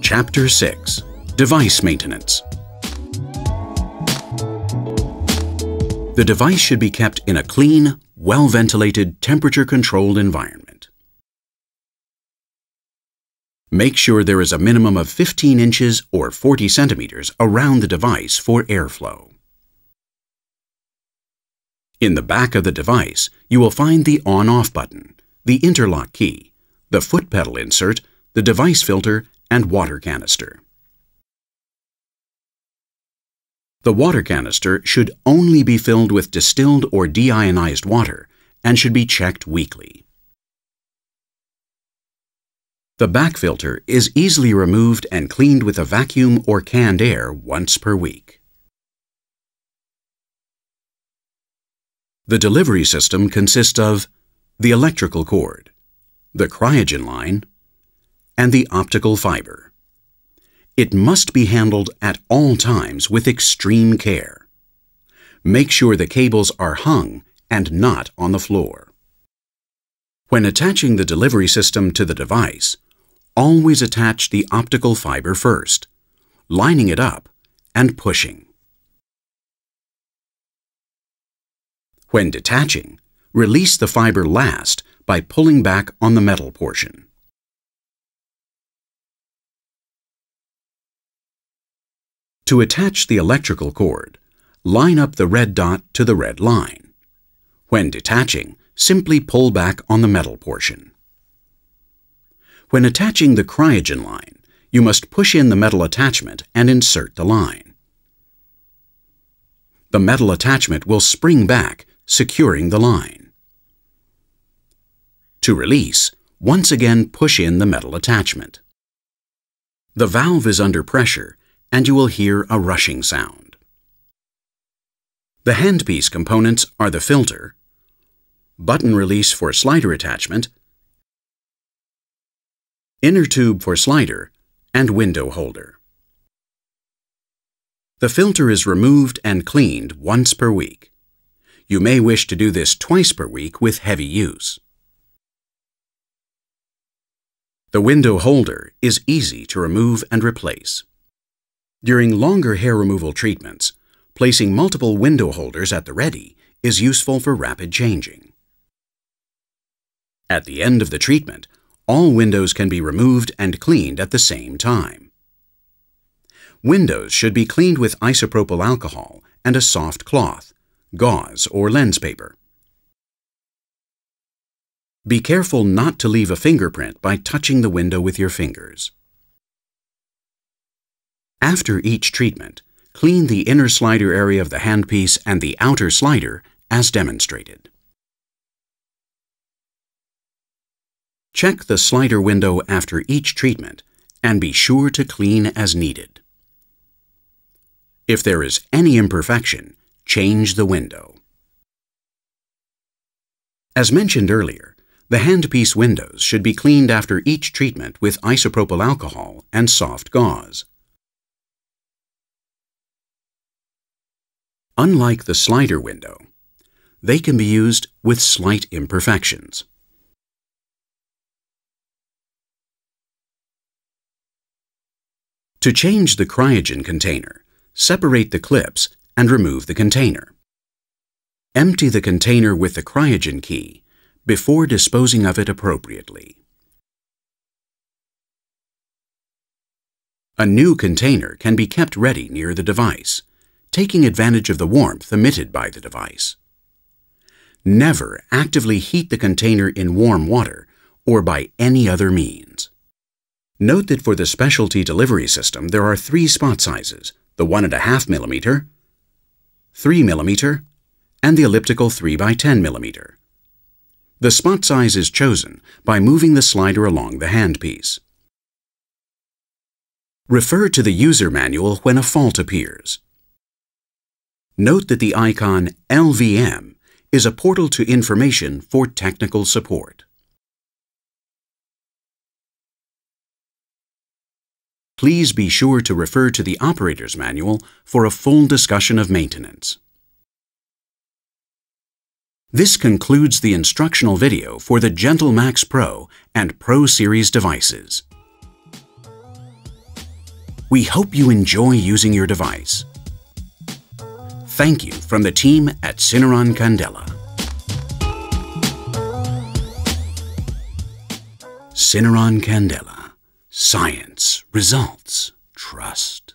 Chapter 6 Device Maintenance The device should be kept in a clean, well-ventilated, temperature-controlled environment. Make sure there is a minimum of 15 inches or 40 centimeters around the device for airflow. In the back of the device, you will find the on-off button, the interlock key, the foot pedal insert, the device filter, and water canister. The water canister should only be filled with distilled or deionized water and should be checked weekly. The back filter is easily removed and cleaned with a vacuum or canned air once per week. The delivery system consists of the electrical cord, the cryogen line, and the optical fiber. It must be handled at all times with extreme care. Make sure the cables are hung and not on the floor. When attaching the delivery system to the device, always attach the optical fiber first, lining it up and pushing. When detaching, release the fiber last by pulling back on the metal portion. To attach the electrical cord, line up the red dot to the red line. When detaching, simply pull back on the metal portion. When attaching the cryogen line, you must push in the metal attachment and insert the line. The metal attachment will spring back, securing the line. To release, once again push in the metal attachment. The valve is under pressure and you will hear a rushing sound. The handpiece components are the filter, button release for slider attachment, inner tube for slider, and window holder. The filter is removed and cleaned once per week. You may wish to do this twice per week with heavy use. The window holder is easy to remove and replace. During longer hair removal treatments, placing multiple window holders at the ready is useful for rapid changing. At the end of the treatment, all windows can be removed and cleaned at the same time. Windows should be cleaned with isopropyl alcohol and a soft cloth, gauze or lens paper. Be careful not to leave a fingerprint by touching the window with your fingers. After each treatment, clean the inner slider area of the handpiece and the outer slider as demonstrated. Check the slider window after each treatment and be sure to clean as needed. If there is any imperfection, change the window. As mentioned earlier, the handpiece windows should be cleaned after each treatment with isopropyl alcohol and soft gauze. Unlike the slider window, they can be used with slight imperfections. To change the cryogen container, separate the clips and remove the container. Empty the container with the cryogen key before disposing of it appropriately. A new container can be kept ready near the device taking advantage of the warmth emitted by the device. Never actively heat the container in warm water or by any other means. Note that for the specialty delivery system there are three spot sizes, the 1.5 mm, 3 mm, and the elliptical 3 by 10 mm. The spot size is chosen by moving the slider along the handpiece. Refer to the user manual when a fault appears. Note that the icon LVM is a portal to information for technical support. Please be sure to refer to the operator's manual for a full discussion of maintenance. This concludes the instructional video for the GentleMax Pro and Pro Series devices. We hope you enjoy using your device. Thank you from the team at Syneron Candela. Syneron Candela. Science. Results. Trust.